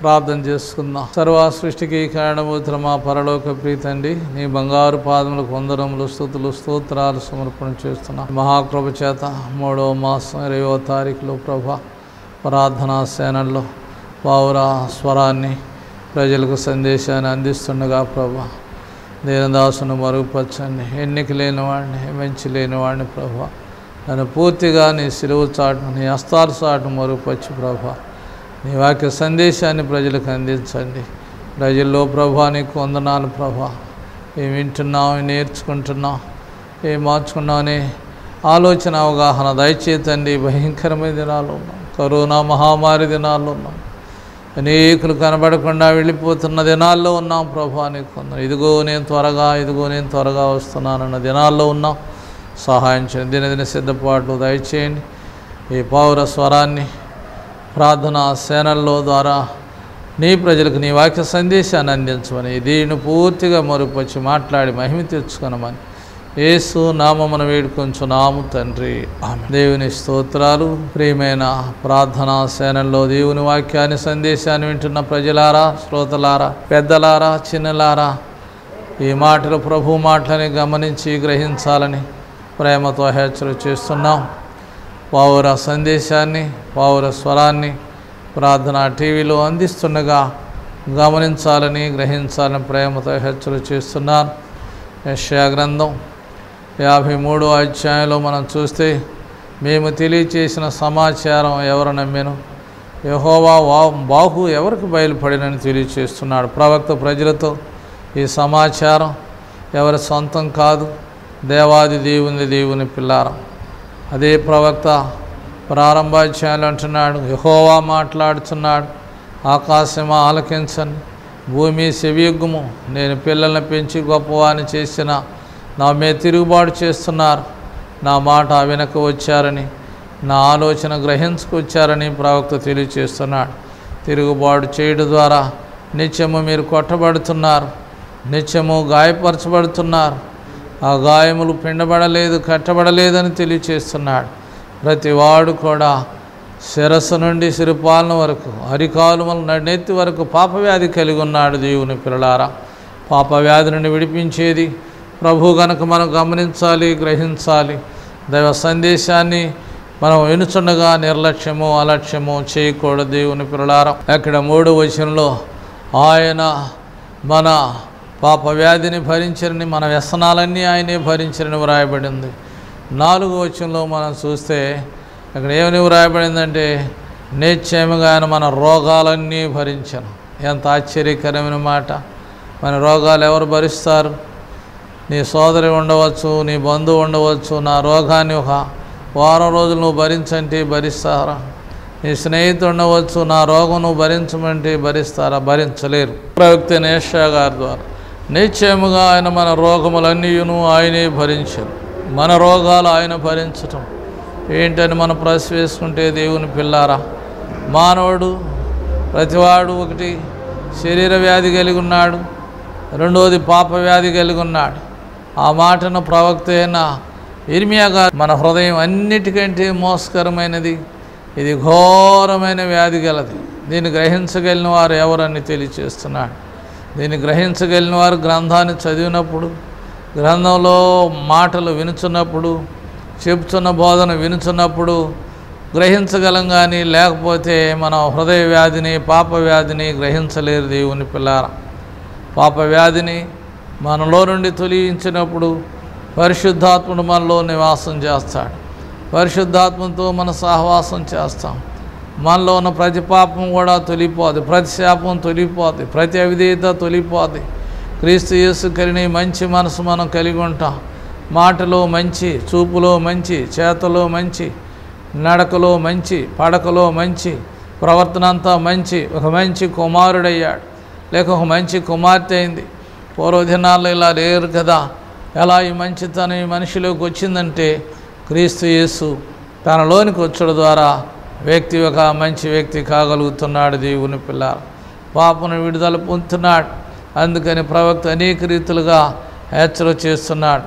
ప్రార్థన చేసుకుందాం. సర్వ సృష్టికి కారణమూత్ర మా పరలోక ప్రీతండి. నీ బంగారు పాదములకు వందరములు స్థుతులు స్తోత్రాలు సమర్పణ చేస్తున్నా. మహాకృప చేత మూడవ మాసం ఇరవయో తారీఖులో ప్రభ ప్రార్థనా సేనల్లో పౌర స్వరాన్ని ప్రజలకు సందేశాన్ని అందిస్తుండగా ప్రభ దీనదాసును మరుగుపరచండి. ఎన్నిక లేని వాడిని మంచి లేని వాడిని ప్రభా నన్ను పూర్తిగా నీ సిలువు చాటును నీ అస్తాలు చాటును మరుగుపరచు ప్రభా. నీ వాక్య సందేశాన్ని ప్రజలకు అందించండి. ప్రజల్లో ప్రభా నీకు వందనాలు ప్రభా. ఏం వింటున్నాం ఏం నేర్చుకుంటున్నాం ఏం మార్చుకున్నామని ఆలోచన అవగాహన దయచేతండి భయంకరమైన దినాలు ఉన్నాం. కరోనా మహామారి దినాల్లో ఉన్నాం. అనేకులు కనబడకుండా వెళ్ళిపోతున్న దినాల్లో ఉన్నాం ప్రభా నీకు ఇదిగో నేను త్వరగా ఇదిగో నేను త్వరగా వస్తున్నానన్న దినాల్లో ఉన్నాం. సహాయం చేయండి. దినదిన సిద్ధపాట్లు దయచేయండి. ఈ పౌర స్వరాన్ని ప్రార్థనా సేనల్లో ద్వారా నీ ప్రజలకు నీ వాక్య సందేశాన్ని అందించమని దీన్ని పూర్తిగా మరుపొచ్చి మాట్లాడి మహిమ తెచ్చుకునమని ఏసు నామమున వేడుకొంచున్నాము తండ్రి. ఆమె దేవుని స్తోత్రాలు. ప్రియమైన ప్రార్థనా సేనల్లో దేవుని వాక్యాన్ని సందేశాన్ని వింటున్న ప్రజలారా శ్రోతలారా పెద్దలారా చిన్నలారా ఈ మాటలు ప్రభు మాటలని గమనించి గ్రహించాలని ప్రేమతో హెచ్చరిక చేస్తున్నాం. పౌర సందేశాన్ని పౌర స్వరాన్ని ప్రార్థన టీవీలో అందిస్తుండగా గమనించాలని గ్రహించాలని ప్రేమతో హెచ్చరి చేస్తున్నాను. యెషయా గ్రంథం యాభై మూడో అధ్యాయంలో మనం చూస్తే మేము తెలియచేసిన సమాచారం ఎవరు నమ్మెను? యహోవా వా బాహు ఎవరికి బయలుపడినని తెలియచేస్తున్నాడు? ప్రవక్త ప్రజలతో ఈ సమాచారం ఎవరి సొంతం కాదు దేవాది దేవుని దేవుని పిల్లారం. అదే ప్రవక్త ప్రారంభాధ్యాయులు అంటున్నాడు యహోవా మాట్లాడుతున్నాడు ఆకాశం ఆలకించండి భూమి సెవియగ్గుము నేను పిల్లల్ని పెంచి గొప్పవాని చేసిన నా మీద తిరుగుబాటు చేస్తున్నారు నా మాట వెనక వచ్చారని నా ఆలోచన గ్రహించుకొచ్చారని ప్రవక్త తెలియచేస్తున్నాడు. తిరుగుబాటు చేయడం ద్వారా నిత్యము మీరు కొట్టబడుతున్నారు నిత్యము గాయపరచబడుతున్నారు ఆ గాయములు పిండబడలేదు కట్టబడలేదని తెలియచేస్తున్నాడు. ప్రతి వాడు కూడా శిరస్సు నుండి సిరిపాలన వరకు అరికాలుమల నడినెత్తి వరకు పాపవ్యాధి కలిగి ఉన్నాడు దేవుని పిల్లలారా. పాపవ్యాధి నుండి విడిపించేది ప్రభు గనక మనం గమనించాలి గ్రహించాలి. దైవ సందేశాన్ని మనం వినుచుండగా నిర్లక్ష్యము అలక్ష్యము చేయకూడదు దేవుని పిల్లలారా. అక్కడ మూడు వచనంలో ఆయన మన పాప వ్యాధిని భరించరని మన వ్యసనాలన్నీ ఆయనే భరించరని వ్రాయబడింది. నాలుగు వచ్చంలో మనం చూస్తే అక్కడ ఏమని వ్రాయబడిందంటే నిశ్చయముగా ఆయన మన రోగాలన్నీ భరించను. ఎంత ఆశ్చర్యకరమైన మాట. మన రోగాలు ఎవరు భరిస్తారు? నీ సోదరి ఉండవచ్చు నీ బంధువు ఉండవచ్చు నా రోగాన్ని ఒక వారం రోజులు నువ్వు భరించంటే భరిస్తారా? నీ స్నేహితుడు ఉండవచ్చు నా రోగం నువ్వు భరించమంటే భరిస్తారా? భరించలేరు. ప్రవక్త నేషా గారి ద్వారా. నిశ్చయముగా ఆయన మన రోగములన్నీయును ఆయనే భరించను. మన రోగాలు ఆయన భరించటం. ఏంటని మనం ప్రశ్న వేసుకుంటే దేవుని పిల్లారా మానవుడు ప్రతివాడు ఒకటి శరీర వ్యాధి కలిగి ఉన్నాడు రెండవది పాప వ్యాధి కలిగి ఉన్నాడు. ఆ మాటను ప్రవక్త అయిన ఇర్మియా గారు మన హృదయం అన్నిటికంటే మోసకరమైనది ఇది ఘోరమైన వ్యాధి గలది. దీన్ని గ్రహించగలిగిన వారు ఎవరని తెలియచేస్తున్నాడు. దీన్ని గ్రహించగలిగిన వారు గ్రంథాన్ని చదివినప్పుడు గ్రంథంలో మాటలు వినుచున్నప్పుడు చెప్తున్న బోధన వినుచున్నప్పుడు గ్రహించగలం కానీ లేకపోతే మన హృదయ వ్యాధిని పాప వ్యాధిని గ్రహించలేరు దేవుని పిల్లార. పాప వ్యాధిని మనలో నుండి తొలగించినప్పుడు పరిశుద్ధాత్ముడు మనలో నివాసం చేస్తాడు. పరిశుద్ధాత్మతో మన సహవాసం చేస్తాం. మనలో ఉన్న ప్రతి పాపం కూడా తొలిపోద్ది ప్రతి శాపం తొలిపోదు ప్రతి అవిధేయత తొలిపోతుంది క్రీస్తు యేసు కలిని మంచి మనసు మనం కలిగి ఉంటాం. మాటలో మంచి చూపులో మంచి చేతలో మంచి నడకలో మంచి పడకలో మంచి ప్రవర్తన అంతా మంచి ఒక మంచి కుమారుడయ్యాడు. లేక ఒక మంచి కుమార్తె అయింది. పూర్వదినాల్లో ఇలా లేరు కదా. ఎలా ఈ మంచితనం ఈ మనిషిలోకి వచ్చిందంటే క్రీస్తు యేసు తనలోనికి వచ్చడం ద్వారా వ్యక్తి ఒక మంచి వ్యక్తి కాగలుగుతున్నాడు దేవుని పిల్ల పాపను విడుదల పొందుతున్నాడు. అందుకని ప్రవక్త అనేక రీతులుగా హెచ్చరి చేస్తున్నాడు.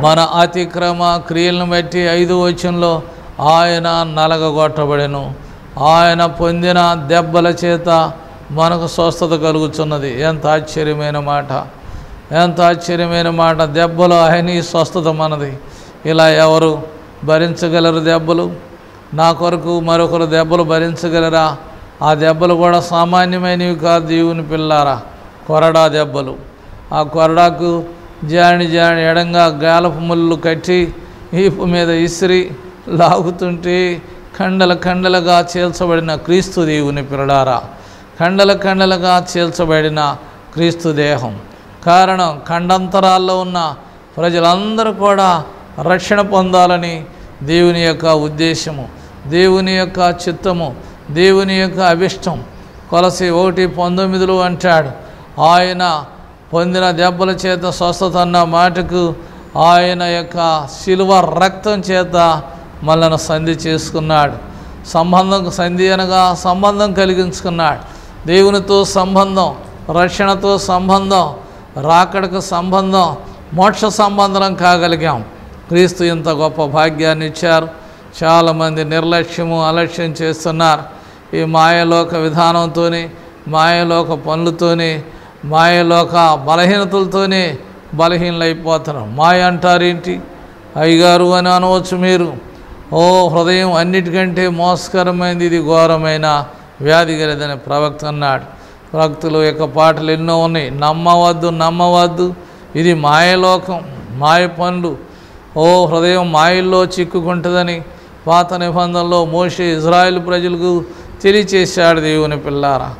మన అతిక్రమ క్రియలను బట్టి ఐదు వచనంలో ఆయన నలగగొట్టబడెను. ఆయన పొందిన దెబ్బల చేత మనకు స్వస్థత కలుగుతున్నది ఎంత ఆశ్చర్యమైన మాట. ఎంత ఆశ్చర్యమైన మాట. దెబ్బలు ఆయన స్వస్థత మనది. ఇలా ఎవరు భరించగలరు దెబ్బలు? నా కొరకు మరొకరు దెబ్బలు భరించగలరా? ఆ దెబ్బలు కూడా సామాన్యమైనవి కాదు దేవుని పిల్లారా. కొరడా దెబ్బలు. ఆ కొరడాకు జాని జాని ఎడంగా గాలపు ముళ్ళు కట్టి ఈపు మీద ఇసిరి లాగుతుంటే కండల కండలుగా చేల్చబడిన క్రీస్తు దేవుని పిరడారా కండల కండలుగా చేల్చబడిన క్రీస్తు దేహం. కారణం ఖండంతరాల్లో ఉన్న ప్రజలందరూ కూడా రక్షణ పొందాలని దేవుని యొక్క ఉద్దేశము. దేవుని యొక్క చిత్తము దేవుని యొక్క అభిష్టం. కొలసి ఒకటి పంతొమ్మిదిలో అంటాడు ఆయన పొందిన దెబ్బల చేత స్వస్థత అన్న మాటకు ఆయన యొక్క శిలువ రక్తం చేత మనల్ని సంధి చేసుకున్నాడు. సంబంధం సంధి అనగా సంబంధం కలిగించుకున్నాడు. దేవునితో సంబంధం రక్షణతో సంబంధం రాకడకు సంబంధం మోక్ష సంబంధం కాగలిగాం. క్రీస్తు ఇంత గొప్ప భాగ్యాన్ని ఇచ్చారు. చాలామంది నిర్లక్ష్యము అలక్ష్యం చేస్తున్నారు. ఈ మాయలోక విధానంతోని మాయలోక పనులతోని మాయలోక బలహీనతలతోనే బలహీనలైపోతున్నారు. మాయ అంటారేంటి? అయ్యగారు అని అనవచ్చు మీరు. ఓ హృదయం అన్నిటికంటే మోసకరమైనది ఇది ఘోరమైన వ్యాధి గలదని ప్రవక్త అన్నాడు. ప్రవక్తలు యొక్క పాటలు ఎన్నో ఉన్నాయి. నమ్మవద్దు నమ్మవద్దు. ఇది మాయలోకం మాయ పనులు. ఓ హృదయం మాయల్లో చిక్కుకుంటుందని పాత నిబంధనలో మోషే ఇజ్రాయెల్ ప్రజలకు తెలియచేశాడు దేవుని పిల్లారా.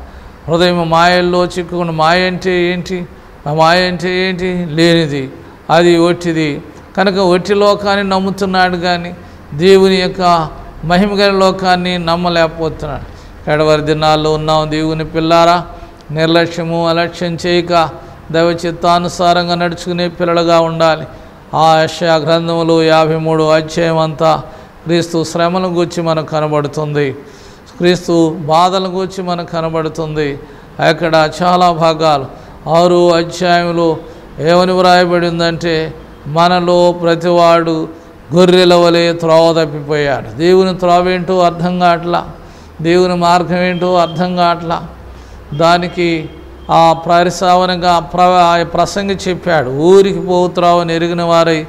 హృదయం మాయల్లో చిక్కుకుని మాయ అంటే ఏంటి? ఆ మాయ అంటే ఏంటి? లేనిది అది ఒట్టిది. కనుక ఒట్టి లోకాన్ని నమ్ముతున్నాడు కానీ దేవుని యొక్క మహిమగల లోకాన్ని నమ్మలేకపోతున్నాడు. ఎడవరి దినాల్లో ఉన్నాం దేవుని పిల్లారా. నిర్లక్ష్యము అలక్ష్యం చేయక దైవ చిత్తానుసారంగా నడుచుకునే పిల్లలుగా ఉండాలి. ఆ యశ గ్రంథములు యాభై మూడు అధ్యాయం అంతా క్రీస్తు శ్రమను గూర్చి మనకు కనబడుతుంది. క్రీస్తు బాధల గూర్చి మనకు కనబడుతుంది. అక్కడ చాలా భాగాలు ఆరు అధ్యాయంలో ఏమని వ్రాయబడి ఉందంటే మనలో ప్రతివాడు గొర్రెల వలె త్రోవ తప్పిపోయాడు. దేవుని త్రోవ ఏంటో అర్థం కావట్లా? దేవుని మార్గం ఏంటో అర్థం కావట్లా? దానికి ఆ ప్రరిసావనగా ప్ర ఆ ప్రసంగి చెప్పాడు ఊరికి పోతురావని ఎరిగిన వారై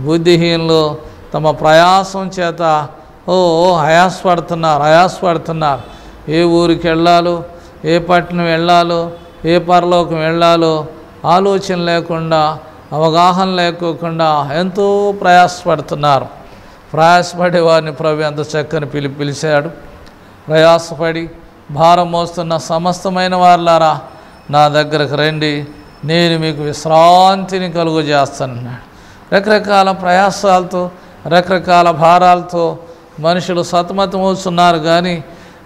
బుద్ధిహీనలో తమ ప్రయాసం చేత ఓ హయాసపడుతున్నారు హయాసపడుతున్నారు. ఏ ఊరికి వెళ్ళాలో ఏ పట్టణం వెళ్ళాలో ఏ పరలోకం వెళ్ళాలో ఆలోచన లేకుండా అవగాహన లేకోకుండా ఎంతో ప్రయాసపడుతున్నారు. ప్రయాసపడే వారిని ప్రభు ఎంత చక్కని పిలి పిలిచాడు. ప్రయాసపడి భారం మోస్తున్న సమస్తమైన వారులారా నా దగ్గరకు రండి నేను మీకు విశ్రాంతిని కలుగు చేస్తానన్నాడు రకరకాల ప్రయాసాలతో రకరకాల భారాలతో మనుషులు సతమతమవుతున్నారు కానీ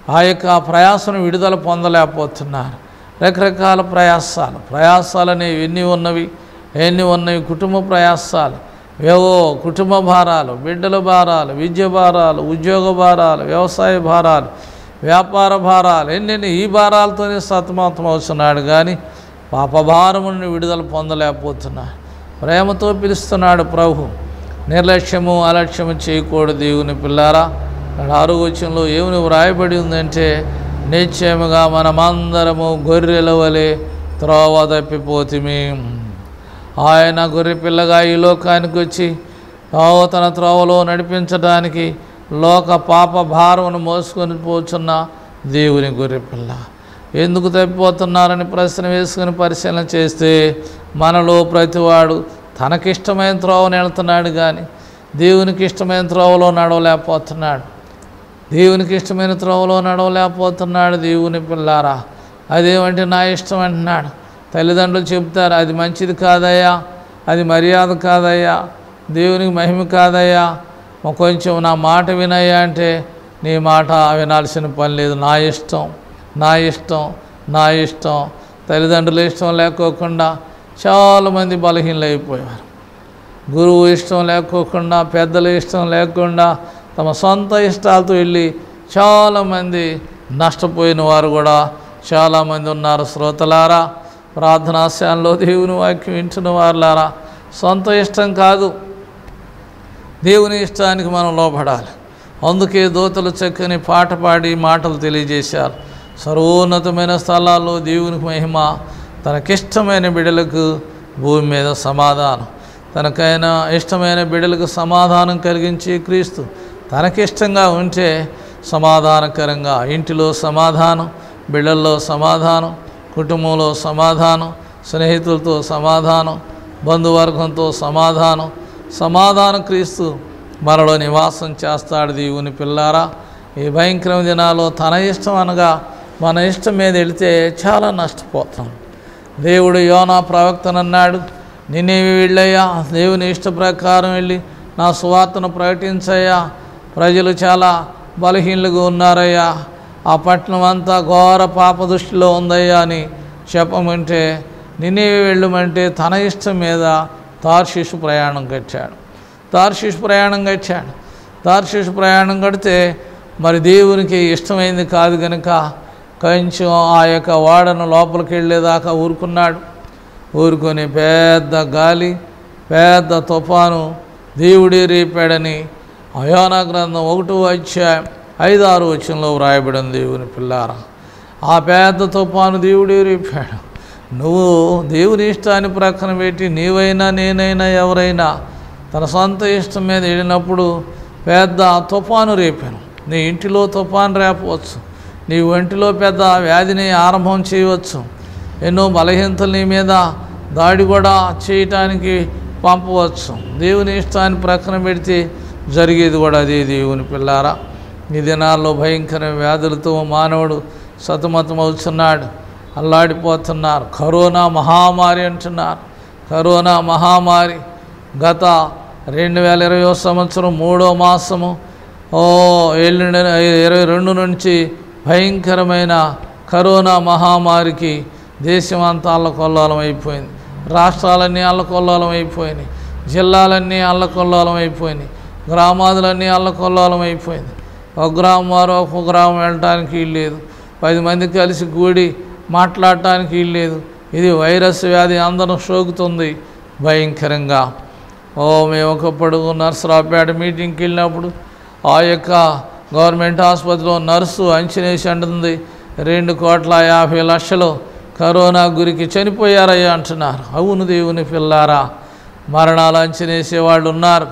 ఆ యొక్క ప్రయాసను విడుదల పొందలేకపోతున్నారు. రకరకాల ప్రయాసాలు ప్రయాసాలు అనేవి ఎన్ని ఉన్నవి? ఎన్ని ఉన్నవి? కుటుంబ ప్రయాసాలు. ఏవో కుటుంబ భారాలు బిడ్డల భారాలు విద్య భారాలు ఉద్యోగ భారాలు వ్యవసాయ భారాలు వ్యాపార భారాలు ఎన్నెన్ని ఈ భారాలతోనే సతమతం అవుతున్నాడు కానీ పాపభారముని విడుదల పొందలేకపోతున్నాడు ప్రేమతో పిలుస్తున్నాడు ప్రభు. నిర్లక్ష్యము అలక్ష్యము చేయకూడదు దేవుని పిల్లారా. అక్కడ ఆరు ఏమి వ్రాయబడి ఉందంటే నిశ్చయముగా మనమందరము గొర్రెల వలె త్రోవ తప్పిపోతిమి. ఆయన గొర్రె పిల్లగా ఈ లోకానికి వచ్చి తావు తన త్రోవలో నడిపించడానికి లోక పాప భారమును మోసుకొని పోచున్న దేవుని గొర్రె పిల్ల. ఎందుకు తప్పిపోతున్నారని ప్రశ్న వేసుకుని పరిశీలన చేస్తే మనలో ప్రతివాడు తనకిష్టమైన త్రోవను వెళ్తున్నాడు కానీ దేవునికి ఇష్టమైన త్రోవలో నడవలేకపోతున్నాడు. దేవునికి ఇష్టమైన త్రోవలో నడవలేకపోతున్నాడు దేవుని పిల్లారా. అదేమంటే నా ఇష్టం అంటున్నాడు. తల్లిదండ్రులు చెప్తారు అది మంచిది కాదయ్యా అది మర్యాద కాదయ్యా దేవునికి మహిమ కాదయ్యా. మా కొంచెం నా మాట వినయ్యా అంటే నీ మాట వినాల్సిన పని లేదు. నా ఇష్టం నా ఇష్టం నా ఇష్టం. తల్లిదండ్రుల ఇష్టం లేకోకుండా చాలామంది బలహీనలు అయిపోయారు గురువు ఇష్టం లేకోకుండా పెద్దల ఇష్టం లేకుండా తమ సొంత ఇష్టాలతో వెళ్ళి చాలామంది నష్టపోయిన వారు కూడా చాలామంది ఉన్నారు. శ్రోతలారా ప్రార్థనాశాలలో దేవుని వాక్యం వింటున్న వారులారా సొంత ఇష్టం కాదు. దేవుని ఇష్టానికి మనం లోపడాలి అందుకే దోతలు చక్కని పాట పాడి మాటలు తెలియజేశారు. సర్వోన్నతమైన స్థలాల్లో దేవునికి మహిమ తనకిష్టమైన బిడలకు భూమి మీద సమాధానం. తనకైనా ఇష్టమైన బిడలకు సమాధానం కలిగించే క్రీస్తు తనకిష్టంగా ఉంటే సమాధానకరంగా ఇంటిలో సమాధానం బిడ్డల్లో సమాధానం కుటుంబంలో సమాధానం స్నేహితులతో సమాధానం బంధువర్గంతో సమాధానం. సమాధాన క్రీస్తు మనలో నివాసం చేస్తాడు దేవుని పిల్లారా. ఈ భయంకరమైన దినాల్లో తన ఇష్టం అనగా మన ఇష్టం మీద వెళితే చాలా నష్టపోతాం. దేవుడు యోనా ప్రవక్తనన్నాడు నేనేమి వెళ్ళయ్యా దేవుని ఇష్ట ప్రకారం వెళ్ళి నా సువార్తను ప్రకటించయ్యా. ప్రజలు చాలా బలహీనులుగా ఉన్నారయ్యా. ఆ పట్టణం అంతా ఘోర పాప దృష్టిలో ఉందయ్యా అని చెప్పమంటే నినేవి వెళ్ళమంటే తన ఇష్టం మీద తార్షిషు ప్రయాణం కట్టాడు తార్షిషు ప్రయాణం కట్టాడు తార్షిషు ప్రయాణం కడితే మరి దేవునికి ఇష్టమైంది కాదు కనుక కొంచెం ఆ యొక్క వాడను లోపలికి వెళ్ళేదాకా ఊరుకున్నాడు. ఊరుకొని పెద్ద గాలి పెద్ద తుఫాను దేవుడే రేపాడని అయోనా గ్రంథం ఒకటో అధ్యాయం ఐదు ఆరు వచనంలో వ్రాయబడింది దేవుని పిల్లారా ఆ పెద్ద తుఫాను దేవుడే రేపాడు. నువ్వు దేవుని ఇష్టాన్ని ప్రక్కన పెట్టి నీవైనా నేనైనా ఎవరైనా తన సొంత ఇష్టం మీద వెళ్ళినప్పుడు పెద్ద తుఫాను రేపాను. నీ ఇంటిలో తుఫాను రేపవచ్చు. నీ ఒంటిలో పెద్ద వ్యాధిని ఆరంభం చేయవచ్చు. ఎన్నో బలహీనతలు నీ మీద దాడి కూడా చేయటానికి పంపవచ్చు. దేవుని ఇష్టాన్ని ప్రక్కన పెడితే జరిగేది కూడా అదే దేవుని పిల్లారా. ఈ దినాల్లో భయంకర వ్యాధులతో మానవుడు సతమతమవుతున్నాడు. అల్లాడిపోతున్నారు. కరోనా మహామారి అంటున్నారు. కరోనా మహామారి గత రెండు వేల ఇరవై సంవత్సరం మూడో మాసము. ఓ ఏళ్ళు ఇరవై రెండు నుంచి భయంకరమైన కరోనా మహామారికి దేశం అంతా అల్లకొల్లోలం అయిపోయింది రాష్ట్రాలన్నీ అల్లకొల్లోలం అయిపోయినాయి జిల్లాలన్నీ అల్లకొల్లోలం అయిపోయినాయి గ్రామాదులన్నీ అల్లకొల్లోలం అయిపోయింది ఒక గ్రామం వారు ఒక గ్రామం వెళ్ళటానికి వీల్లేదు పది మంది కలిసి కూడి మాట్లాడటానికి వీల్లేదు ఇది వైరస్ వ్యాధి అందరం సోకుతుంది భయంకరంగా. ఓ మేము ఒకప్పుడు నర్సరావుపేట మీటింగ్కి వెళ్ళినప్పుడు ఆ యొక్క గవర్నమెంట్ ఆసుపత్రిలో నర్సు అంచనేసి అంటుంది రెండు కోట్ల యాభై లక్షలు కరోనా గురికి చనిపోయారయ్యా అంటున్నారు. అవును దేవుని పిల్లారా మరణాలు అంచనేసే వాళ్ళు ఉన్నారు.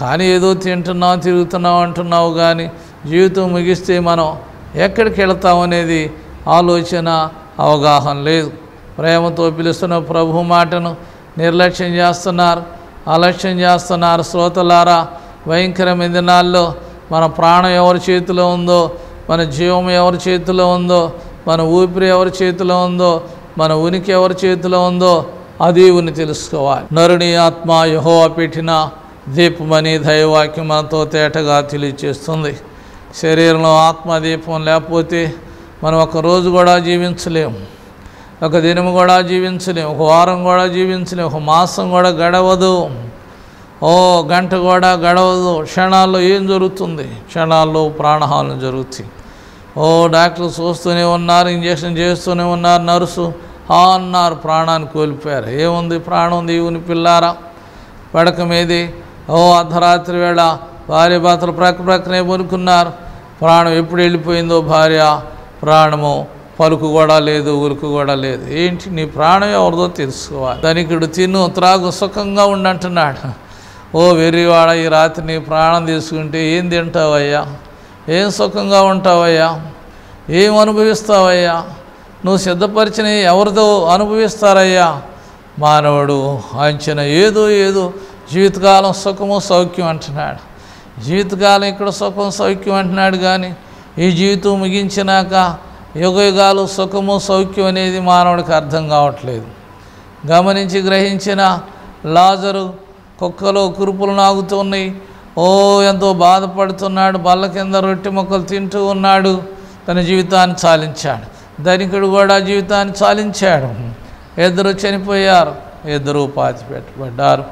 కానీ ఏదో తింటున్నావు తిరుగుతున్నావు అంటున్నావు కానీ జీవితం ముగిస్తే మనం ఎక్కడికి వెళతాం అనేది ఆలోచన అవగాహన లేదు. ప్రేమతో పిలుస్తున్న ప్రభు మాటను నిర్లక్ష్యం చేస్తున్నారు అలక్ష్యం చేస్తున్నారు శ్రోతలారా. భయంకరమైన దినాల్లో మన ప్రాణం ఎవరి చేతిలో ఉందో మన జీవం ఎవరి చేతిలో ఉందో మన ఊపిరి ఎవరి చేతిలో ఉందో మన ఉనికి ఎవరి చేతిలో ఉందో ఆ దేవుని తెలుసుకోవాలి. నరుని ఆత్మ యహో పెట్టిన దీపమని దైవాక్యం మనతో తేటగా తెలియచేస్తుంది. శరీరంలో ఆత్మదీపం లేకపోతే మనం ఒక రోజు కూడా జీవించలేము ఒక దినం కూడా జీవించలేము ఒక వారం కూడా జీవించలేము ఒక మాసం కూడా గడవదు. ఓ గంట కూడా గడవదు క్షణాల్లో ఏం జరుగుతుంది? క్షణాల్లో ప్రాణహాని జరుగుతాయి. ఓ డాక్టర్ చూస్తూనే ఉన్నారు ఇంజక్షన్ చేస్తూనే ఉన్నారు నర్సు. హా అన్నారు ప్రాణాన్ని కోల్పోయారు. ఏముంది? ప్రాణం దేవుని పిల్లారా. పడక మీది. ఓ అర్ధరాత్రి వేళ భార్య భర్తలు ప్రక్క ప్రక్కనే పొనుకున్నారు ప్రాణం ఎప్పుడు వెళ్ళిపోయిందో భార్య? ప్రాణము పలుకు కూడా లేదు ఉరుకు కూడా లేదు. ఏంటి? నీ ప్రాణం ఎవరిదో తెలుసుకోవాలి. ధనికుడు తిను త్రాగు సుఖంగా ఉండంటున్నాడు. ఓ వెర్రివాడ ఈ రాత్రి నీ ప్రాణం తీసుకుంటే ఏం తింటావయ్యా? ఏం సుఖంగా ఉంటావయ్యా? ఏం అనుభవిస్తావయ్యా? నువ్వు సిద్ధపరిచిన ఎవరితో అనుభవిస్తారయ్యా? మానవుడు అంచిన ఏదో ఏదో జీవితకాలం సుఖము సౌఖ్యం అంటున్నాడు. జీవితకాలం ఇక్కడ సుఖం సౌఖ్యం అంటున్నాడు కానీ ఈ జీవితం ముగించినాక యుగయుగాలు సుఖము సౌఖ్యం అనేది మానవుడికి అర్థం కావట్లేదు. గమనించి గ్రహించిన లాజరు కుక్కలు కురుపులు నాగుతున్నాయి ఓ ఎంతో బాధపడుతున్నాడు. బల్ల కింద రొట్టె మొక్కలు తింటూ ఉన్నాడు. తన జీవితాన్ని చాలించాడు. ధనికుడు కూడా జీవితాన్ని చాలించాడు. ఇద్దరు చనిపోయారు. ఇద్దరు పాతి పెట్టబడ్డారు.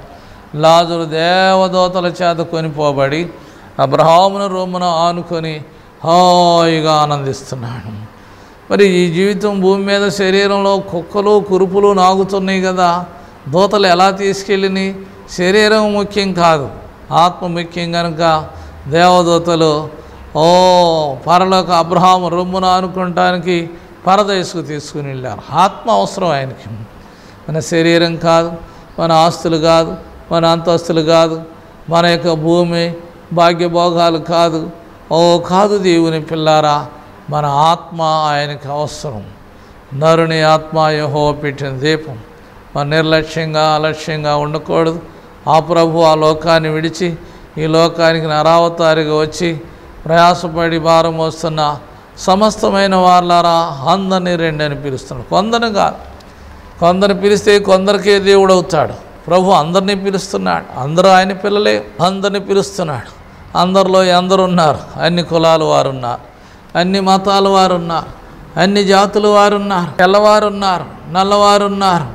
లాజరు దేవదూతల చేత కొనిపోబడి అబ్రహామును రొమ్మున ఆనుకొని హాయిగా ఆనందిస్తున్నాడు. మరి ఈ జీవితం భూమి మీద శరీరంలో కుక్కలు కురుపులు నాగుతున్నాయి కదా. దూతలు ఎలా తీసుకెళ్ళినాయి? శరీరం ముఖ్యం కాదు ఆత్మ ముఖ్యం కనుక దేవదూతలు ఓ పరలోక అబ్రహాం రొమ్మున అనుకుంటానికి పరదేశకు తీసుకుని వెళ్ళారు. ఆత్మ అవసరం ఆయనకి. మన శరీరం కాదు మన ఆస్తులు కాదు మన అంతస్తులు కాదు మన యొక్క భూమి భాగ్యభోగాలు కాదు. ఓ కాదు దేవుని పిల్లారా మన ఆత్మ ఆయనకి అవసరం. నరుని ఆత్మ యహో పెట్టిన దీపం. మన నిర్లక్ష్యంగా అలక్ష్యంగా ఉండకూడదు. ఆ ప్రభు ఆ లోకాన్ని విడిచి ఈ లోకానికి నరావతారిగా వచ్చి ప్రయాసపడి భారం వస్తున్న సమస్తమైన వాళ్ళారా అందరినీ రెండని పిలుస్తున్నాడు కొందరు కాదు కొందరు పిలిస్తే కొందరికే దేవుడు అవుతాడు ప్రభు అందరినీ పిలుస్తున్నాడు అందరూ ఆయన పిల్లలే అందరినీ పిలుస్తున్నాడు అందరిలో ఎందరు ఉన్నారు అన్ని కులాల వారు ఉన్నారు అన్ని మతాల వారు ఉన్నారు అన్ని జాతుల వారు ఉన్నారు తెల్లవారు ఉన్నారు నల్లవారు ఉన్నారు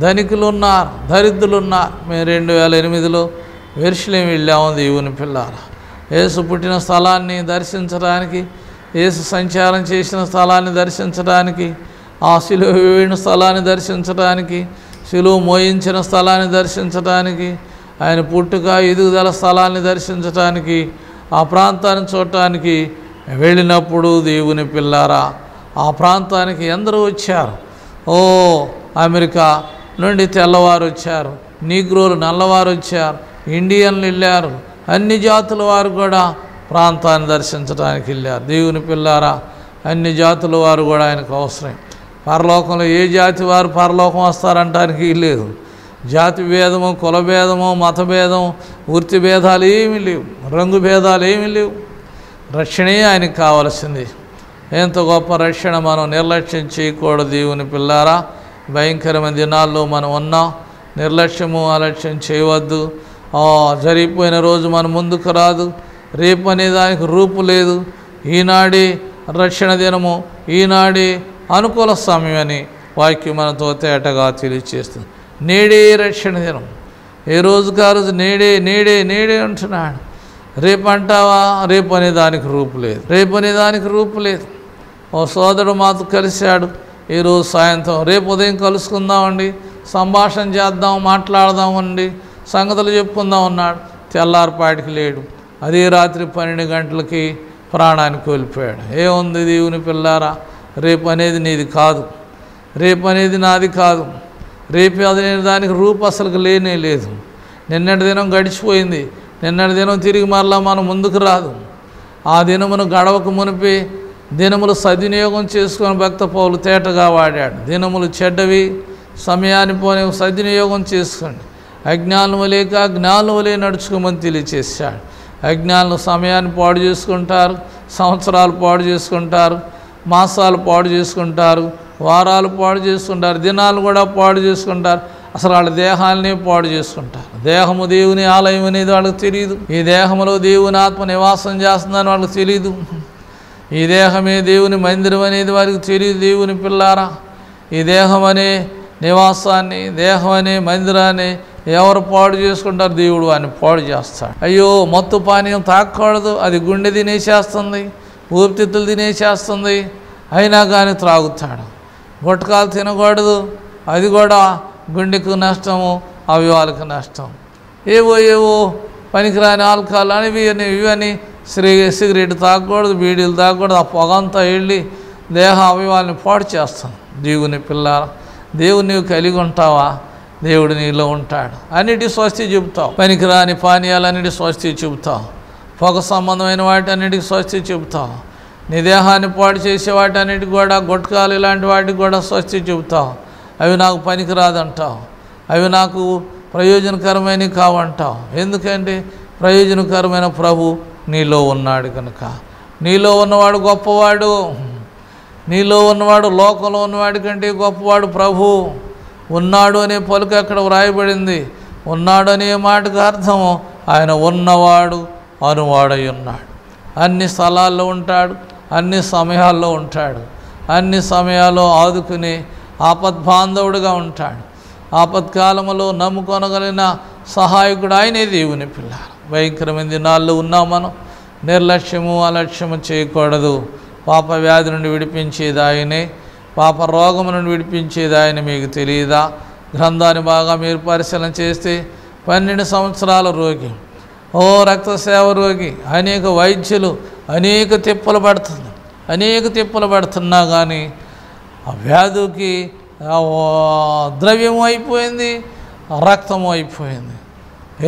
ధనికులు ఉన్నారు దరిద్రులు ఉన్నారు మేము రెండు వేల ఎనిమిదిలో వెర్షలేం వెళ్ళాము దేవుని పిల్లార. యేసు పుట్టిన స్థలాన్ని దర్శించడానికి యేసు సంచారం చేసిన స్థలాన్ని దర్శించడానికి ఆ శిలువ వేయిన స్థలాన్ని దర్శించడానికి శిలువ మోయించిన స్థలాన్ని దర్శించడానికి ఆయన పుట్టుక ఎదుగుదల స్థలాన్ని దర్శించడానికి ఆ ప్రాంతాన్ని చూడటానికి వెళ్ళినప్పుడు దేవుని పిల్లారా ఆ ప్రాంతానికి ఎందరూ వచ్చారు. ఓ అమెరికా నుండి తెల్లవారు వచ్చారు నీగ్రోలు నల్లవారు వచ్చారు ఇండియన్లు వెళ్ళారు అన్ని జాతుల వారు కూడా ప్రాంతాన్ని దర్శించడానికి వెళ్ళారు దేవుని పిల్లారా అన్ని జాతుల వారు కూడా ఆయనకు అవసరం. పరలోకంలో ఏ జాతి వారు పరలోకం వస్తారంటానికి లేదు జాతి భేదము కుల భేదము మత భేదం వృత్తి భేదాలు ఏమీ లేవు. రంగు భేదాలు ఏమీ లేవు. రక్షణే ఆయనకు కావలసింది. ఎంత గొప్ప రక్షణ మనం నిర్లక్ష్యం చేయకూడదు దేవుని పిల్లారా. భయంకరమైన దినాల్లో మనం ఉన్నాం నిర్లక్ష్యము అలక్ష్యం చేయవద్దు. జరిగిపోయిన రోజు మన ముందుకు రాదు. రేపు అనే దానికి రూపు లేదు. ఈనాడే రక్షణ దినము ఈనాడే అనుకూల సమయం అని వాక్యం మనతో తేటగా తెలియచేస్తుంది. నేడే రక్షణ దినం. ఏ రోజుకు రోజు నేడే నేడే నేడే అంటున్నాడు. రేపు అంటావా? రేపు అనే దానికి రూపు లేదు. రేపు అనే దానికి రూపు లేదు. ఓ సోదరుడు మాతో కలిశాడు. ఈరోజు సాయంత్రం రేపు ఉదయం కలుసుకుందామండి సంభాషణ చేద్దాం మాట్లాడదామండి సంగతులు చెప్పుకుందాం అన్నాడు. తెల్లారిపాటికి లేడు. అదే రాత్రి పన్నెండు గంటలకి ప్రాణాన్ని కోల్పోయాడు. ఏముంది దేవుని పిల్లారా రేపు అనేది నీది కాదు. రేపు అనేది నాది కాదు. రేపు అదే దానికి రూపు లేనే లేదు. నిన్నటి దినం గడిచిపోయింది. నిన్నటి దినం తిరిగి మరలా మనం ముందుకు రాదు. ఆ దినమును గడవక మునిపి దినములు సద్వినియోగం చేసుకుని భక్త పౌలు తేటగా వాడాడు. దినములు చెడ్డవి సమయాన్ని పోనీ సద్వినియోగం చేసుకోండి. అజ్ఞానం లేక జ్ఞానం వలే నడుచుకోమని తెలియచేశాడు. అజ్ఞానులు సమయాన్ని పాడు చేసుకుంటారు సంవత్సరాలు పాడు చేసుకుంటారు మాసాలు పాడు చేసుకుంటారు వారాలు పాడు చేసుకుంటారు దినాలు కూడా పాడు చేసుకుంటారు. అసలు వాళ్ళ దేహాలని పాడు చేసుకుంటారు. దేహము దేవుని ఆలయం అనేది వాళ్ళకి తెలియదు ఈ దేహంలో దేవుని ఆత్మ నివాసం చేస్తుందని వాళ్ళకి తెలియదు ఈ దేహమే దేవుని మందిరం అనేది వారికి తెలియదు దేవుని పిల్లారా. ఈ దేహం అనే నివాసాన్ని దేహం అనే మందిరాన్ని ఎవరు పాడు చేసుకుంటారు? దేవుడు అని పాడు చేస్తాడు. అయ్యో మత్తు పానీయం తాకూడదు అది గుండె తినేసేస్తుంది ఊపితిత్తులు తినేసేస్తుంది అయినా కానీ త్రాగుతాడు. గుట్టకాలు తినకూడదు అది కూడా గుండెకు నష్టము అవయవాలకు నష్టం. ఏవో ఏవో పనికిరాని ఆల్కహాల్ అని ఇవి అని ఇవి అని సిరి సిగరెట్ తాగకూడదు బీడీలు తాగకూడదు ఆ పొగంతా వెళ్ళి దేహ అవయవాల్ని పాడు చేస్తాం దేవుని పిల్ల దేవుని నీవు కలిగి ఉంటావా దేవుడు నీలో ఉంటాడు అన్నిటి స్వస్తి చెబుతావు పనికిరాని పానీయాలన్నిటి స్వస్తి చెబుతావు పొగ సంబంధమైన వాటి అన్నిటికి స్వస్తి చెబుతావు నీ దేహాన్ని పాడు చేసే వాటి అన్నిటికి కూడా గుట్కాలు ఇలాంటి వాటికి కూడా స్వస్తి చెబుతావు అవి నాకు పనికిరాదంటావు అవి నాకు ప్రయోజనకరమైనవి కావంటావు ఎందుకంటే ప్రయోజనకరమైన ప్రభు నీలో ఉన్నాడు కనుక. నీలో ఉన్నవాడు గొప్పవాడు. నీలో ఉన్నవాడు లోకంలో ఉన్నవాడి కంటే గొప్పవాడు ప్రభు. ఉన్నాడు అనే పలుకు అక్కడ వ్రాయబడింది. ఉన్నాడు అనే మాటకు అర్థము ఆయన ఉన్నవాడు అనువాడై ఉన్నాడు. అన్ని స్థలాల్లో ఉంటాడు అన్ని సమయాల్లో ఉంటాడు. అన్ని సమయాల్లో ఆదుకుని ఆపద్బాంధవుడుగా ఉంటాడు. ఆపత్కాలములో నమ్ముకొనగలిగిన సహాయకుడు ఆయనే దేవుని పిల్ల. భయంకరమైన దినాల్లో ఉన్నాం మనం. నిర్లక్ష్యము అలక్ష్యము చేయకూడదు. పాప వ్యాధి నుండి విడిపించేది ఆయనే. పాప రోగము నుండి విడిపించేది ఆయన మీకు తెలియదా? గ్రంథాన్ని బాగా మీరు పరిశీలన చేస్తే పన్నెండు సంవత్సరాల రోగి. ఓ రక్తసేవ రోగి అనేక వైద్యులు అనేక తిప్పలు పడుతుంది. అనేక తిప్పలు పడుతున్నా కానీ ఆ వ్యాధికి ద్రవ్యం అయిపోయింది రక్తం అయిపోయింది.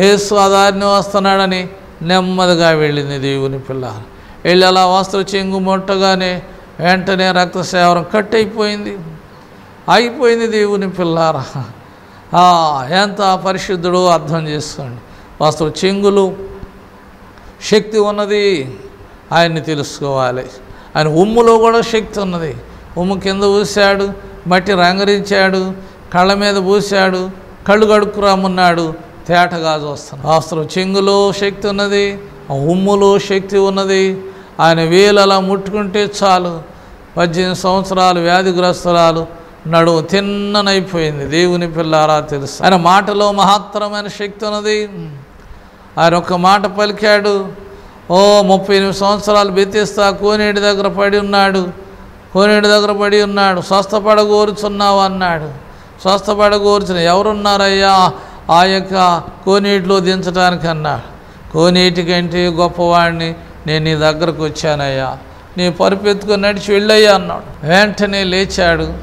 ఏసు ఆధారిని వస్తున్నాడని నెమ్మదిగా వెళ్ళింది దేవుని పిల్ల వెళ్ళి అలా వస్త్ర చెంగు ముట్టగానే వెంటనే రక్తసేవరం కట్ అయిపోయింది అయిపోయింది దేవుని పిల్లారా ఆ, ఎంత పరిశుద్ధుడో అర్థం చేసుకోండి వస్త్ర చెంగులు శక్తి ఉన్నది ఆయన్ని తెలుసుకోవాలి ఆయన ఉమ్ములో కూడా శక్తి ఉన్నది ఉమ్ము కింద పూసాడు మట్టి రంగరించాడు కళ్ళ మీద పూసాడు కళ్ళు కడుక్కురామన్నాడు తేటగా చూస్తున్నాడు వస్త్రం చెంగులో శక్తి ఉన్నది ఆ ఉమ్ములో శక్తి ఉన్నది. ఆయన వేలు అలా ముట్టుకుంటే చాలు. పద్దెనిమిది సంవత్సరాలు వ్యాధిగ్రస్తురాలు నడుము తిన్ననైపోయింది. దేవుని పిల్లారా తెలుసు. ఆయన మాటలో మహత్తరమైన శక్తి ఉన్నది. ఆయన ఒక్క మాట పలికాడు. ఓ ముప్పై ఎనిమిది సంవత్సరాలు బెత్తిస్తా కోనేటి దగ్గర పడి ఉన్నాడు. కోనేటి దగ్గర పడి ఉన్నాడు. స్వస్థపడగోరుచున్నావు అన్నాడు. స్వస్థపడగోరుచున్న ఎవరున్నారయ్యా? ఆ యొక్క కోనేటిలో దించడానికి అన్నాడు కోనేటి కంటే గొప్పవాడిని నేను నీ దగ్గరకు వచ్చానయ్యా. నీ పరుపెత్తుకొని నడిచి వెళ్ళయ్యా అన్నాడు. వెంటనే లేచాడు.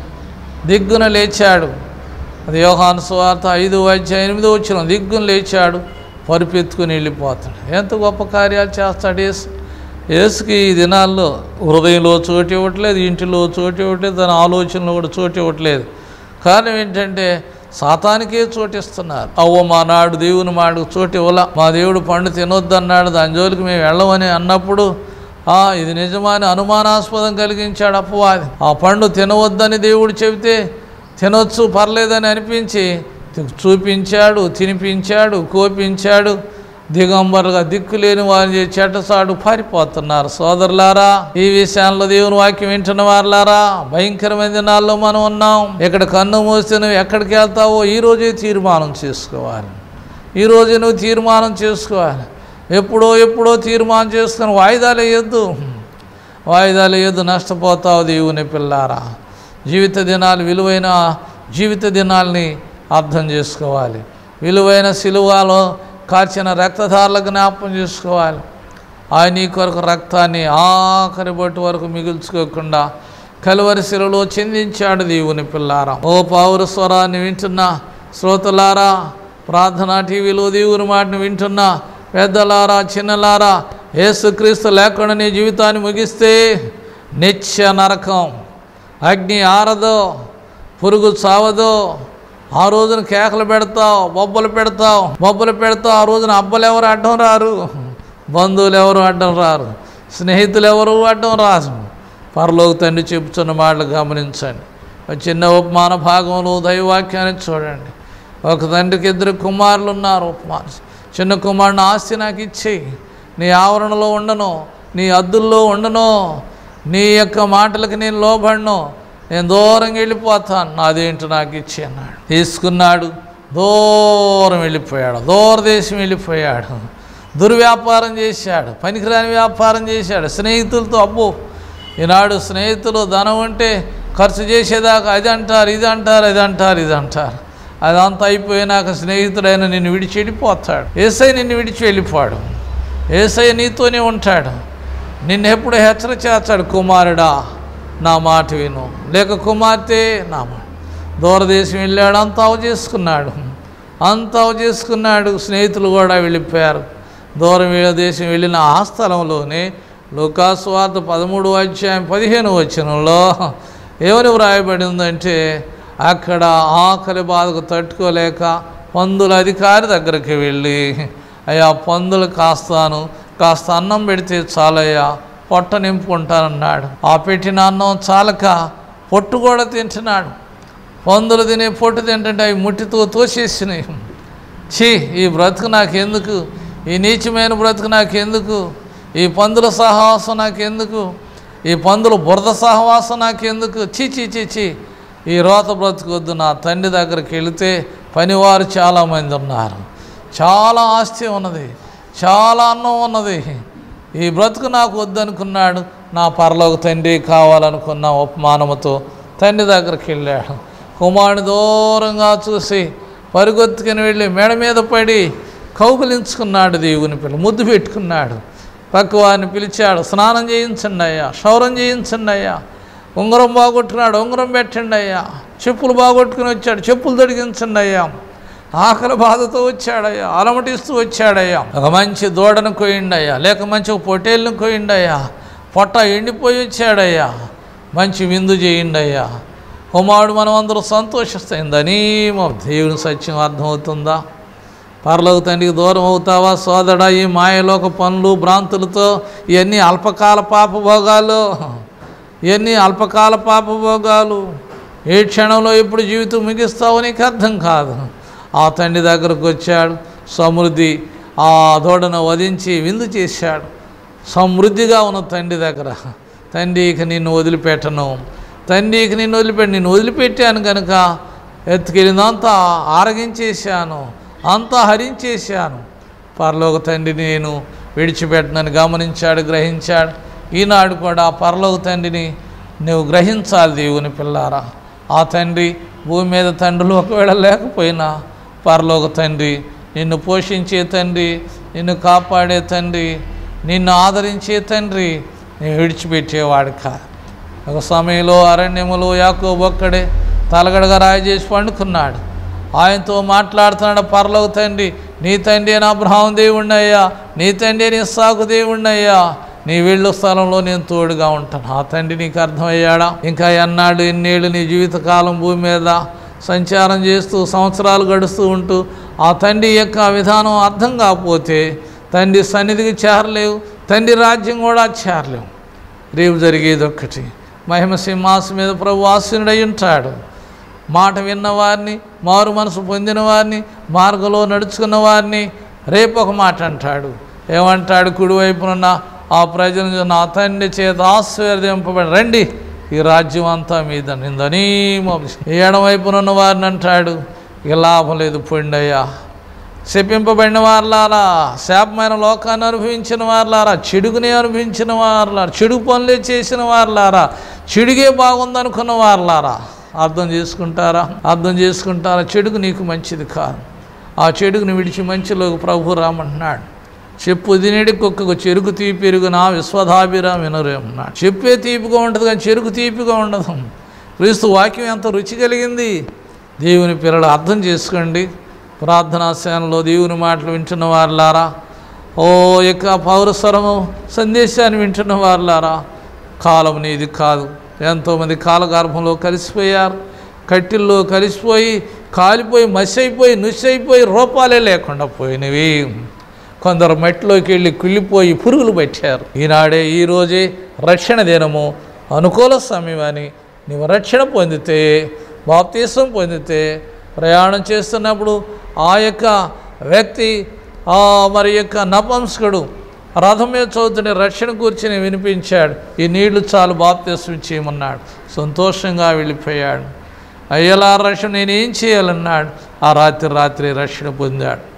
దిగ్గున లేచాడు. అది యోహాను స్వార్థ ఐదు అధ్యాయ ఎనిమిది వచ్చిన దిగ్గున లేచాడు. పరిపెత్తుకుని వెళ్ళిపోతాడు ఎంత గొప్ప కార్యాలు చేస్తాడు యేసు. యేసుకి ఈ దినాల్లో హృదయంలో చోటు ఇవ్వట్లేదు ఇంటిలో చోటు ఇవ్వట్లేదు తన ఆలోచనలో కూడా చోటు ఇవ్వట్లేదు. కారణం ఏంటంటే సాతానికే చోటు ఇస్తున్నారు? అవ్వ మా నాడు దేవుని మాడు చోటు ఇవ్వలా. మా దేవుడు పండు తినొద్దన్నాడు దాని జోలికి మేము వెళ్ళమని అన్నప్పుడు ఆ ఇది నిజమని అనుమానాస్పదం కలిగించాడు అపవాది. ఆ పండు తినవద్దని దేవుడు చెబితే తినొచ్చు పర్లేదని అనిపించి చూపించాడు తినిపించాడు కోపించాడు. దిగంబరుగా దిక్కులేని వారిని చెట్టసాడు పారిపోతున్నారు. సోదరులారా ఈ విషయాల్లో దేవుని వాక్యం వింటున్న వారులారా భయంకరమైన దినాల్లో మనం ఉన్నాం. ఇక్కడ కన్ను మూసి నువ్వు ఎక్కడికి వెళ్తావో ఈ రోజే తీర్మానం చేసుకోవాలి. ఈ రోజే నువ్వు తీర్మానం చేసుకోవాలి. ఎప్పుడో ఎప్పుడో తీర్మానం చేసుకుని వాయిదాలు వేయద్దు. వాయిదాలు వేయద్దు నష్టపోతావు దేవుని పిల్లారా. జీవిత దినాలు విలువైన జీవిత దినాల్ని అర్థం చేసుకోవాలి. విలువైన సిలువలో కార్చిన రక్తధారల జ్ఞాపం చేసుకోవాలి. ఆయన నీ కొరకు రక్తాన్ని ఆఖరి బొట్టు వరకు మిగుల్చుకోకుండా కలువరి శిలలో చెందించాడు దేవుని పిల్లారా. ఓ పావుర స్వరాన్ని వింటున్న శ్రోతలారా ప్రార్థనా టీవీలో దేవుని మాటను వింటున్న పెద్దలారా చిన్నలారా ఏసుక్రీస్తు లేకుండా నీ జీవితాన్ని ముగిస్తే నిత్య నరకం అగ్ని ఆరదో పురుగు చావదో ఆ రోజున కేకలు పెడతావు బొబ్బలు పెడతావు బొబ్బలు పెడతావు ఆ రోజున అబ్బలు ఎవరు అడ్డం రారు? బంధువులు ఎవరు అడ్డం రారు? స్నేహితులు ఎవరు అడ్డం రారు? పరలోక తండ్రి చెప్తున్న మాటలు గమనించండి. చిన్న ఉపమాన భాగంలో దైవాక్యాన్ని చూడండి. ఒక తండ్రికి ఇద్దరు కుమారులు ఉన్నారు ఉపమాన. చిన్న కుమారుని ఆస్తి నాకు ఇచ్చేయి. నీ ఆవరణలో ఉండను నీ అద్దుల్లో ఉండను నీ యొక్క మాటలకు నేను లోబడను. నేను దూరంగా వెళ్ళిపోతాను. నాదేంటి నాకు ఇచ్చి అన్నాడు. తీసుకున్నాడు. దూరం వెళ్ళిపోయాడు. దూరదేశం వెళ్ళిపోయాడు. దుర్వ్యాపారం చేశాడు. పనికిరాని వ్యాపారం చేశాడు. స్నేహితులతో అబ్బో ఈనాడు స్నేహితులు ధనం ఉంటే ఖర్చు చేసేదాకా అది అంటారు ఇది అంటారు ఇది అంటారు ఇది అంటారు. అదంతా అయిపోయినాక స్నేహితుడైన నిన్ను విడిచి వెళ్ళిపోతాడు. ఏసై నిన్ను విడిచి వెళ్ళిపోడు. ఏసై నీతోనే ఉంటాడు. నిన్ను ఎప్పుడు హెచ్చర చేస్తాడు కుమారుడా? నా మాట విను. లేక కుమార్తె నా మాట. దూరదేశం వెళ్ళాడు అంతా చేసుకున్నాడు. అంతా చేసుకున్నాడు స్నేహితులు కూడా వెళ్ళిపోయారు. దూరం దేశం వెళ్ళిన ఆ స్థలంలోనే లోకాసు వార్త పదమూడు అధ్యాయం పదిహేను వచనంలో ఏమని వ్రాయబడిందంటే అక్కడ ఆకలి బాధకు తట్టుకోలేక పందుల అధికారి దగ్గరికి వెళ్ళి అయ్యా పందులు కాస్తాను కాస్త అన్నం పెడితే చాలయ్యా పొట్ట నింపుకుంటానన్నాడు. ఆ పెట్టిన అన్నం చాలక పొట్టు కూడా తింటున్నాడు. పందులు తినే పొట్టు తింటుంటే అవి ముట్టితో తోసేసినాయి. ఛీ ఈ బ్రతుకు నాకెందుకు? ఈ నీచమైన బ్రతుకు నాకెందుకు? ఈ పందుల సహవాసం నాకెందుకు? ఈ పందుల బురద సహవాసం నాకెందుకు? చీ చీ చీ చీ ఈ రోత బ్రతుకొద్దు నా తండ్రి దగ్గరికి వెళితే పనివారు చాలామంది ఉన్నారు. చాలా ఆస్తి ఉన్నది. చాలా అన్నం ఉన్నది. ఈ బ్రతుకు నాకు వద్దనుకున్నాడు. నా పరలోక తండ్రి కావాలనుకున్న ఉపమానముతో తండ్రి దగ్గరికి వెళ్ళాడు. కుమారుని దూరంగా చూసి పరుగొత్తుకుని వెళ్ళి మెడ మీద పడి కౌగులించుకున్నాడు దేవుని పిల్ల. ముద్దు పెట్టుకున్నాడు. పక్క వారిని పిలిచాడు స్నానం చేయించండి అయ్యా క్షౌరం చేయించండి అయ్యా ఉంగరం బాగొట్టుకున్నాడు ఉంగరం పెట్టండి అయ్యా చెప్పులు బాగొట్టుకుని వచ్చాడు చెప్పులు తొడిగించండి అయ్యా ఆకలి బాధతో వచ్చాడయ్యా అలమటిస్తూ వచ్చాడయ్యా. ఒక మంచి దూడను కోయిండయ్యా లేక మంచి ఒక పొటేళ్ళను కోయిండయ్యా పొట్ట ఎండిపోయి వచ్చాడయ్యా మంచి విందు చేయండయ్యా. కుమారుడు మనం అందరూ సంతోషిస్తాయిందని దేవుని సత్యం అర్థమవుతుందా? పరలోక తండ్రికి దూరం అవుతావా సోదడా? ఈ మాయలోక పనులు భ్రాంతులతో ఇవన్నీ అల్పకాల పాపభోగాలు ఇవన్నీ అల్పకాల పాపభోగాలు ఏ క్షణంలో ఎప్పుడు జీవితం ముగిస్తావో నీకు అర్థం కాదు. ఆ తండ్రి దగ్గరకు వచ్చాడు. సమృద్ధి ఆ దూడను వధించి విందు చేశాడు. సమృద్ధిగా ఉన్న తండ్రి దగ్గర తండ్రి ఇక నిన్ను వదిలిపెట్టను. తండ్రి ఇక నిన్ను వదిలిపెట్టి నిన్ను వదిలిపెట్టాను కనుక ఎత్తుకెళ్ళిందంతా ఆరగించేశాను అంతా హరించేశాను. పరలోక తండ్రి నేను విడిచిపెట్టనని గమనించాడు గ్రహించాడు. ఈనాడు కూడా పరలోక తండ్రిని నువ్వు గ్రహించాలి దేవుని పిల్లారా. ఆ తండ్రి భూమి మీద తండ్రులు ఒకవేళ లేకపోయినా పరలోక తండ్రి నిన్ను పోషించే తండ్రి నిన్ను కాపాడే తండ్రి నిన్ను ఆదరించే తండ్రి నేను విడిచిపెట్టేవాడు కా ఒక సమయంలో అరణ్యములో యాకో ఒక్కడే తలగడగా రాయి చేసి పండుకున్నాడు. ఆయనతో మాట్లాడుతున్నాడు పరలోక తండ్రి నీ తండ్రి నా అబ్రహాం దేవుణ్ణయ్యా నీ తండ్రి నీ సాగు దేవుణ్ణయ్యా నీ వెళ్ళు స్థలంలో నేను తోడుగా ఉంటాను. ఆ తండ్రి నీకు అర్థమయ్యాడా? ఇంకా ఎన్నాడు ఎన్నేళ్ళు నీ జీవితకాలం భూమి మీద సంచారం చేస్తూ సంవత్సరాలు గడుస్తూ ఉంటూ ఆ తండ్రి యొక్క విధానం అర్థం కాకపోతే తండ్రి సన్నిధికి చేరలేవు తండ్రి రాజ్యం కూడా చేరలేవు. రేపు జరిగేది ఒక్కటి. మహిమ సింహాసు మీద ప్రభు ఆసీనుడై ఉంటాడు. మాట విన్నవారిని మారు మనసు పొందిన వారిని మార్గంలో నడుచుకున్న వారిని రేపు ఒక మాట అంటాడు. ఏమంటాడు? కుడివైపునున్న ఆ ప్రజలు నా తండ్రి చేత ఆశీర్వదింపబడి రండి. ఈ రాజ్యం అంతా మీద నిందని ఎడవైపునున్న వారిని అంటాడు ఇక లాభం లేదు పోయిండయ్యా శపింపబడిన వారులారా శాపమైన లోకాన్ని అనుభవించిన వారులారా చెడుగునే అనుభవించిన వారులారా చెడు పనులే చేసిన వారులారా చెడుగే బాగుందనుకున్న వారులారా. అర్థం చేసుకుంటారా? అర్థం చేసుకుంటారా? చెడుకు నీకు మంచిది కాదు. ఆ చెడుకుని విడిచి మంచిలోకి ప్రభు రామంటున్నాడు చెప్పు తినేడి కుక్కకు చెరుకు తీపి ఎరుగునా విశ్వధాభిరా వినరేమన్నాడు చెప్పే తీపిగా ఉంటుంది కానీ చెరుకు తీపిగా ఉండదు. క్రీస్తు వాక్యం ఎంత రుచి కలిగింది. దేవుని పిల్లలు అర్థం చేసుకోండి. ప్రార్థనా సేనలో దేవుని మాటలు వింటున్న వారులారా. ఓ యొక్క పౌరస్వరము సందేశాన్ని వింటున్న వారులారా. కాలం నీది కాదు. ఎంతోమంది కాలగర్భంలో కలిసిపోయారు. కట్టిల్లో కలిసిపోయి కాలిపోయి మసి అయిపోయి నుసి అయిపోయి రూపాలే లేకుండా పోయినవి. కొందరు మట్టిలోకి వెళ్ళి కుళ్ళిపోయి పురుగులు పెట్టారు. ఈనాడే ఈరోజే రక్షణ దినము. అనుకూల సమయమని అని నీవు రక్షణ పొందితే బాప్తీసం పొందితే ప్రయాణం చేస్తున్నప్పుడు ఆ యొక్క వ్యక్తి మరి యొక్క నపంసకుడు రథం మీద చదువుతున్న రక్షణ కూర్చుని వినిపించాడు. ఈ నీళ్ళు చాలు బాప్తీసం చేయమన్నాడు. సంతోషంగా వెళ్ళిపోయాడు. అయ్యలా రక్షణ నేనేం చేయాలన్నాడు. ఆ రాత్రి రాత్రి రక్షణ పొందాడు.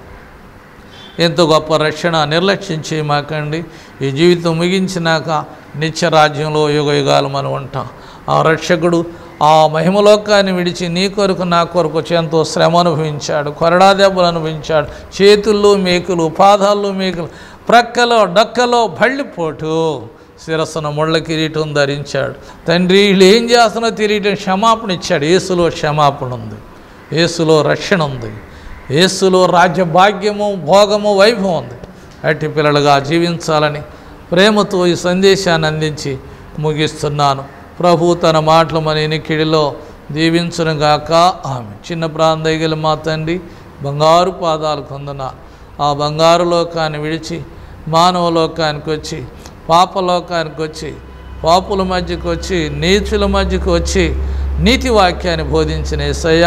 ఎంత గొప్ప రక్షణ నిర్లక్ష్యం చేయమాకండి. ఈ జీవితం ముగించినాక నిత్య రాజ్యంలో యుగ యుగాలు మనం ఉంటాం. ఆ రక్షకుడు ఆ మహిమలోకాన్ని విడిచి నీ కొరకు నా కొరకు ఎంతో శ్రమ అనుభవించాడు. కొరడా దెబ్బలు అనుభవించాడు. చేతుల్లో మేకులు పాదాల్లో మేకులు ప్రక్కలో డక్కలో భళ్ళిపోటు శిరస్సున ముళ్ళ కిరీటం ధరించాడు. తండ్రి వీళ్ళు ఏం చేస్తున్నో తిరిగి క్షమాపణ ఇచ్చాడు. ఏసులో క్షమాపణ ఉంది. ఏసులో రక్షణ ఉంది. యేసులో రాజ్య భాగ్యము భోగము వైభవం ఉంది. అట్టి పిల్లలుగా జీవించాలని ప్రేమతో ఈ సందేశాన్ని అందించి ముగిస్తున్నాను. ప్రభు తన మాటలు మన ఎనికిడిలో దీవించునుగాక ఆమె చిన్న ప్రాంతగిలి మా తండ్రి బంగారు పాదాలు కొందన. ఆ బంగారు లోకాన్ని విడిచి మానవ లోకానికి వచ్చి పాపలోకానికి వచ్చి పాపుల మధ్యకు వచ్చి నీచుల మధ్యకు వచ్చి నీతి వాక్యాన్ని బోధించిన ఏసయ్య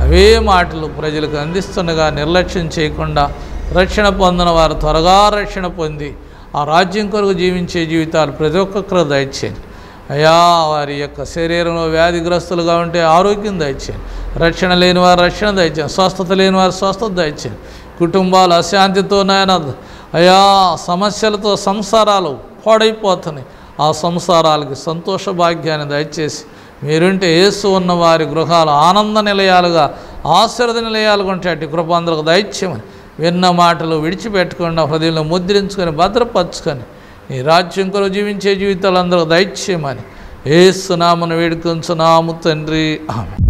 అవే మాటలు ప్రజలకు అందిస్తుండగా నిర్లక్ష్యం చేయకుండా రక్షణ పొందిన వారు త్వరగా రక్షణ పొంది ఆ రాజ్యం కొరకు జీవించే జీవితాలు ప్రతి ఒక్కరు దయచేయండి. అయ్యా వారి యొక్క శరీరంలో వ్యాధిగ్రస్తులుగా ఉంటే ఆరోగ్యం దయచేయండి. రక్షణ లేని వారు రక్షణ దయచేయండి. స్వస్థత లేని వారు స్వస్థత దయచేయండి. కుటుంబాలు అశాంతితోనైనా అయా సమస్యలతో సంసారాలు పాడైపోతున్నాయి. ఆ సంసారాలకి సంతోష భాగ్యాన్ని దయచేసి మీరుంటే యేసు ఉన్న వారి గృహాలు ఆనంద నిలయాలుగా ఆశ్రద నిలయాలుగా ఉంటే అటు కృపాంధ్రకు దైత్యమని విన్న మాటలు విడిచిపెట్టకుండా హృదయంలో ముద్రించుకొని భద్రపరచుకొని నీ రాజ్యం కొరకు జీవించే జీవితాలు అందరూ దయచేయమని ఏసునామను వేడుకొంచున్నాము తండ్రి. ఆమె